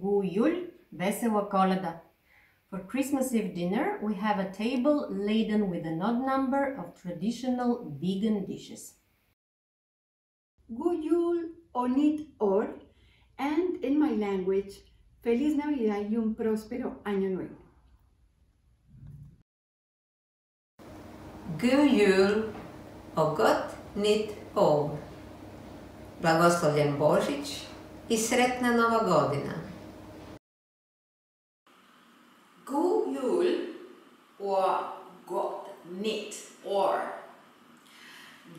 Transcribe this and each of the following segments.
God jul, vesela koleda. For Christmas Eve dinner, we have a table laden with an odd number of traditional vegan dishes. God jul o nit or, and in my language, Feliz Navidad y un próspero año nuevo. God jul o gott nytt. Blagoslovljen Božić i sretna Nova godina. Och gott nytt år.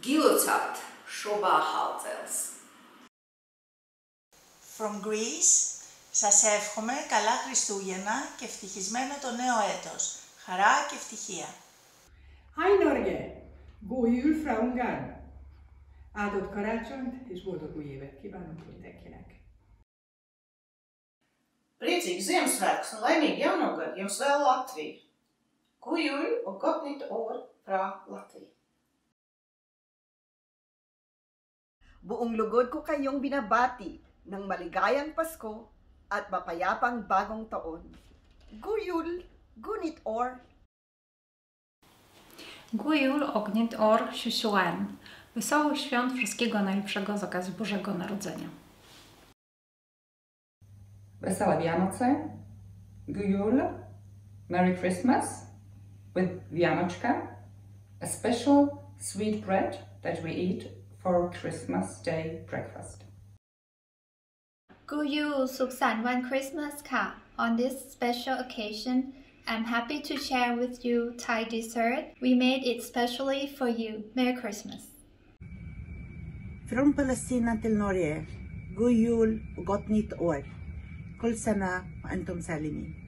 Gilutat Shobahaltels. From Greece, σας εύχομαι καλά Χριστούγεννα και ευτυχισμένο το νέο έτος. Χαρά και ευτυχία. Hej Norge! God jul fra Ungarn! Áldott karácsonyt és boldog új évet kívánok mindenkinek! Priecīgs Ziemassvētkus un laimīgu jauno gadu jums vēl Latvija! God jul och gott nytt år fra Latvia! Buong lugod ko kayong binabati ng maligayang Pasko at mapayapang bagong taon. Guyul, gunit or, Gujul Ognit Or Siusiuen. Wesołych świąt wszystkiego najlepszego z okazji Bożego Narodzenia. Vesela Vianoce, Gujul, Merry Christmas with Vianochka, a special sweet bread that we eat for Christmas Day breakfast. Guyu Suksan One Christmas Ka. On this special occasion, I'm happy to share with you Thai dessert. We made it specially for you. Merry Christmas. From Palestine till Norie, Guyul وقطنية أول كل سنة وأنتم سالمين